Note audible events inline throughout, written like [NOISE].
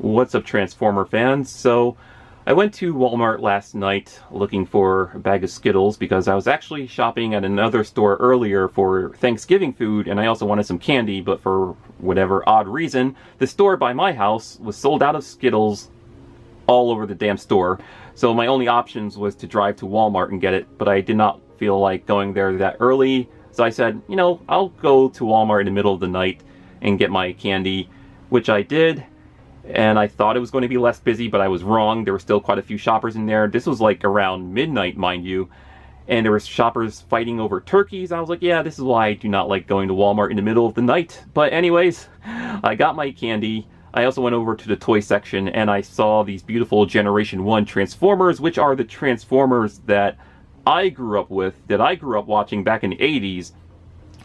What's up, Transformer fans? So, I went to Walmart last night looking for a bag of Skittles because I was actually shopping at another store earlier for Thanksgiving food and I also wanted some candy, but for whatever odd reason, the store by my house was sold out of Skittles all over the damn store. So my only options was to drive to Walmart and get it, but I did not feel like going there that early. So I said, you know, I'll go to Walmart in the middle of the night and get my candy, which I did and I thought it was going to be less busy, but I was wrong. There were still quite a few shoppers in there. This was like around midnight, mind you, and there were shoppers fighting over turkeys. I was like, yeah, this is why I do not like going to Walmart in the middle of the night. But anyways, I got my candy. I also went over to the toy section and I saw these beautiful Generation 1 Transformers, which are the Transformers that I grew up with, that I grew up watching back in the 80s.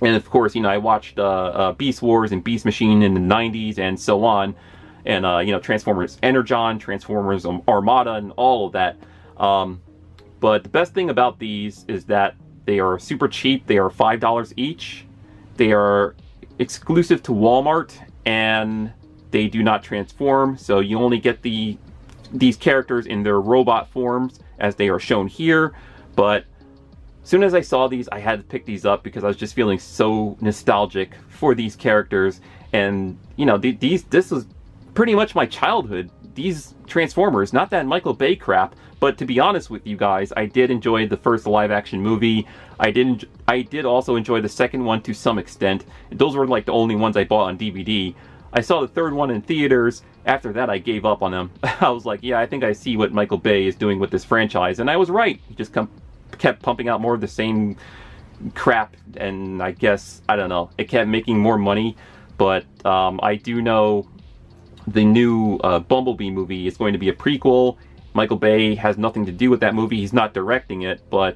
And of course, you know, I watched uh, uh, Beast Wars and Beast Machine in the 90s and so on and uh, you know Transformers Energon, Transformers Armada, and all of that. Um, but the best thing about these is that they are super cheap. They are five dollars each. They are exclusive to Walmart, and they do not transform. So you only get the these characters in their robot forms as they are shown here. But as soon as I saw these, I had to pick these up because I was just feeling so nostalgic for these characters. And you know, these this was pretty much my childhood. These Transformers, not that Michael Bay crap, but to be honest with you guys, I did enjoy the first live action movie. I did I did also enjoy the second one to some extent. Those were like the only ones I bought on DVD. I saw the third one in theaters. After that, I gave up on them. [LAUGHS] I was like, yeah, I think I see what Michael Bay is doing with this franchise, and I was right. He just kept pumping out more of the same crap, and I guess I don't know. It kept making more money, but um, I do know the new uh, Bumblebee movie is going to be a prequel. Michael Bay has nothing to do with that movie. He's not directing it, but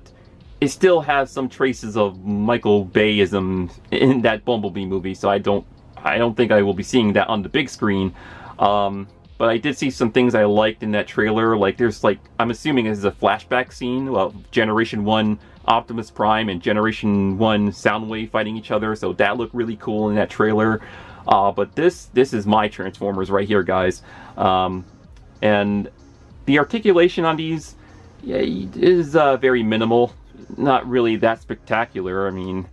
it still has some traces of Michael Bayism in that Bumblebee movie. So I don't, I don't think I will be seeing that on the big screen. Um, but I did see some things I liked in that trailer. Like there's like, I'm assuming this is a flashback scene of Generation One Optimus Prime and Generation One Soundwave fighting each other. So that looked really cool in that trailer. Uh, but this this is my Transformers right here, guys. Um, and the articulation on these yeah, is uh, very minimal. Not really that spectacular. I mean,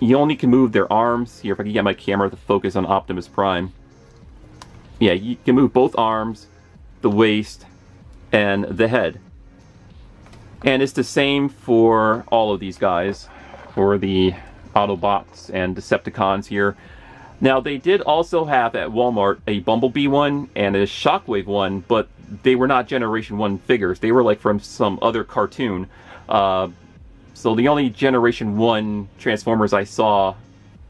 you only can move their arms. Here, if I can get my camera to focus on Optimus Prime. Yeah, you can move both arms, the waist, and the head. And it's the same for all of these guys, for the Autobots and Decepticons here. Now, they did also have at Walmart a Bumblebee one and a Shockwave one, but they were not Generation 1 figures. They were like from some other cartoon. Uh, so the only Generation 1 Transformers I saw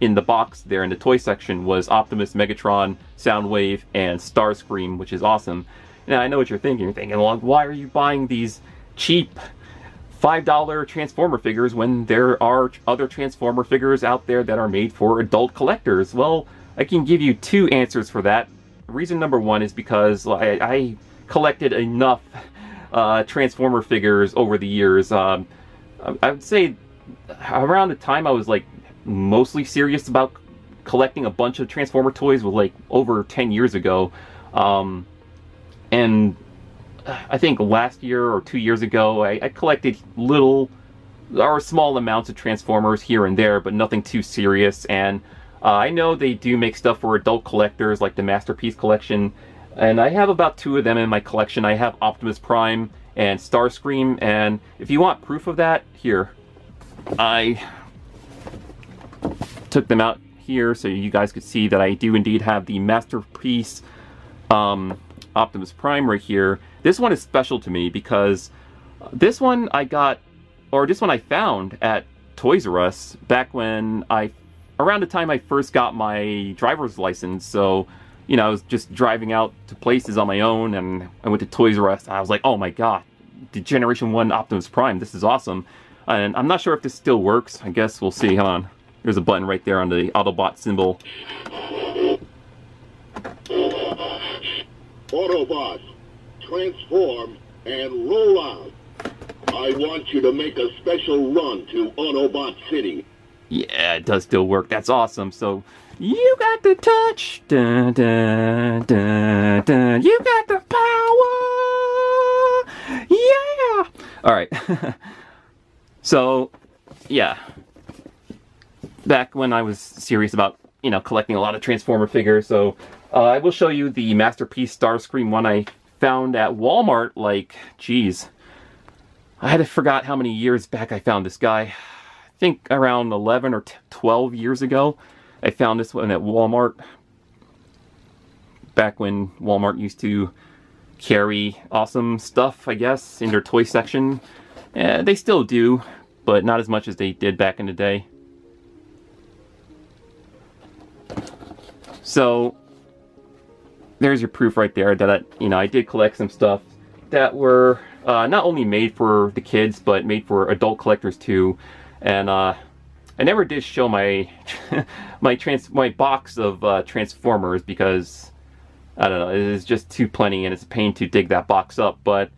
in the box there in the toy section was Optimus, Megatron, Soundwave, and Starscream, which is awesome. Now, I know what you're thinking. You're thinking, well, why are you buying these cheap $5 Transformer figures when there are other Transformer figures out there that are made for adult collectors? Well, I can give you two answers for that. Reason number one is because I, I collected enough uh, Transformer figures over the years. Um, I would say around the time I was like mostly serious about collecting a bunch of Transformer toys was like over 10 years ago. Um, and I think last year or two years ago, I, I collected little or small amounts of Transformers here and there, but nothing too serious. And uh, I know they do make stuff for adult collectors, like the Masterpiece Collection, and I have about two of them in my collection. I have Optimus Prime and Starscream, and if you want proof of that, here. I took them out here so you guys could see that I do indeed have the Masterpiece um, Optimus Prime right here. This one is special to me because this one I got, or this one I found at Toys R Us back when I, around the time I first got my driver's license. So, you know, I was just driving out to places on my own and I went to Toys R Us I was like, oh my god, the Generation 1 Optimus Prime, this is awesome. And I'm not sure if this still works. I guess we'll see. Hold on. There's a button right there on the Autobot symbol. Autobots, transform and roll out. I want you to make a special run to Autobot City. Yeah, it does still work. That's awesome. So, you got the touch. Dun, dun, dun, dun. You got the power. Yeah. All right. [LAUGHS] so, yeah. Back when I was serious about, you know, collecting a lot of Transformer figures, so uh, I will show you the Masterpiece Starscream one I found at Walmart, like, geez. I had to forgot how many years back I found this guy. I think around 11 or 12 years ago. I found this one at Walmart. Back when Walmart used to carry awesome stuff, I guess, in their toy section. Eh, they still do, but not as much as they did back in the day. So, there's your proof right there that, I, you know, I did collect some stuff that were uh, not only made for the kids, but made for adult collectors too. And uh, I never did show my [LAUGHS] my trans my box of uh, Transformers because I don't know, it is just too plenty and it's a pain to dig that box up. But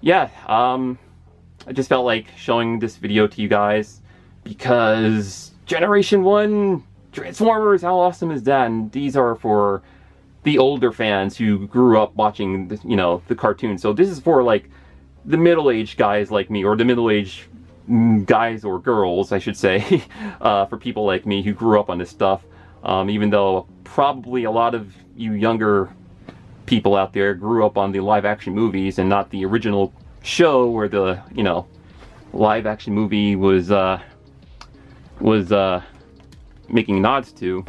yeah, um, I just felt like showing this video to you guys because Generation 1 Transformers, how awesome is that? And these are for the older fans who grew up watching, the, you know, the cartoon. So this is for like the middle-aged guys like me, or the middle-aged guys or girls, I should say, [LAUGHS] uh, for people like me who grew up on this stuff. Um, even though probably a lot of you younger people out there grew up on the live action movies and not the original show where the, you know, live action movie was, uh, was, uh, making nods to.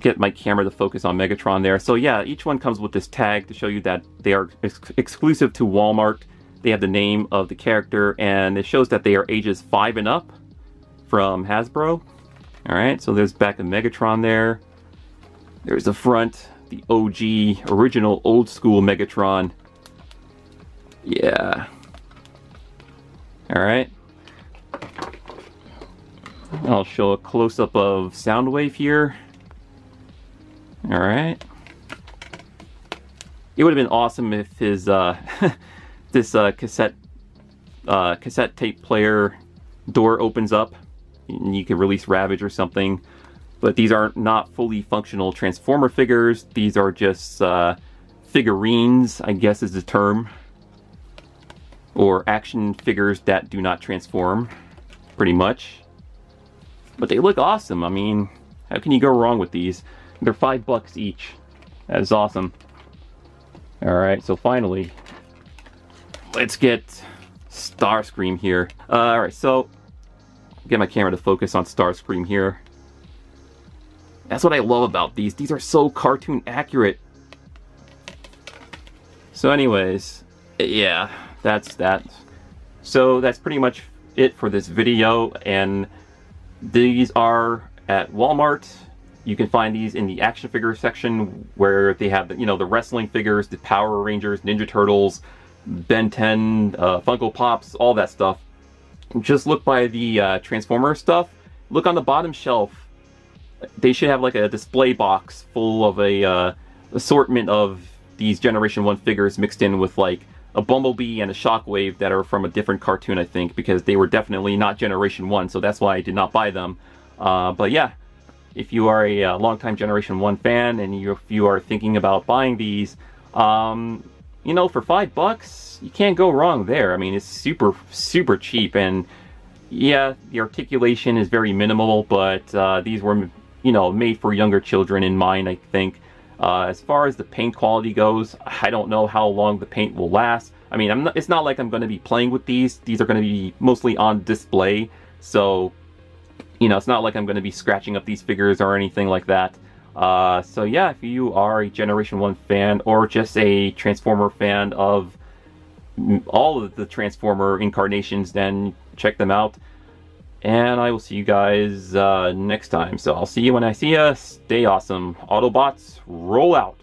Get my camera to focus on Megatron there. So yeah, each one comes with this tag to show you that they are ex exclusive to Walmart they have the name of the character, and it shows that they are ages 5 and up from Hasbro. Alright, so there's back of Megatron there. There's the front, the OG, original, old school Megatron. Yeah. Alright. I'll show a close-up of Soundwave here. Alright. It would have been awesome if his, uh, [LAUGHS] this uh, cassette uh, cassette tape player door opens up and you could release Ravage or something. But these are not fully functional Transformer figures. These are just uh, figurines, I guess is the term. Or action figures that do not transform, pretty much. But they look awesome. I mean, how can you go wrong with these? They're five bucks each. That is awesome. Alright, so finally, let's get Starscream here. Uh, Alright, so get my camera to focus on Starscream here. That's what I love about these. These are so cartoon accurate. So anyways, yeah, that's that. So that's pretty much it for this video. And these are at Walmart. You can find these in the action figure section where they have, you know, the wrestling figures, the Power Rangers, Ninja Turtles, Ben 10, uh, Funko Pops, all that stuff. Just look by the uh, Transformer stuff. Look on the bottom shelf. They should have like a display box full of a uh, assortment of these Generation 1 figures mixed in with like a Bumblebee and a Shockwave that are from a different cartoon, I think, because they were definitely not Generation 1, so that's why I did not buy them. Uh, but yeah, if you are a, uh, longtime Generation 1 fan and you, if you are thinking about buying these, um, you know, for five bucks, you can't go wrong there. I mean, it's super, super cheap, and yeah, the articulation is very minimal, but uh, these were, you know, made for younger children in mind, I think. Uh, as far as the paint quality goes, I don't know how long the paint will last. I mean, not, it's not like I'm going to be playing with these. These are going to be mostly on display, so, you know, it's not like I'm going to be scratching up these figures or anything like that. Uh, so yeah, if you are a Generation 1 fan or just a Transformer fan of all of the Transformer incarnations, then check them out. And I will see you guys uh, next time. So I'll see you when I see you. Stay awesome. Autobots, roll out.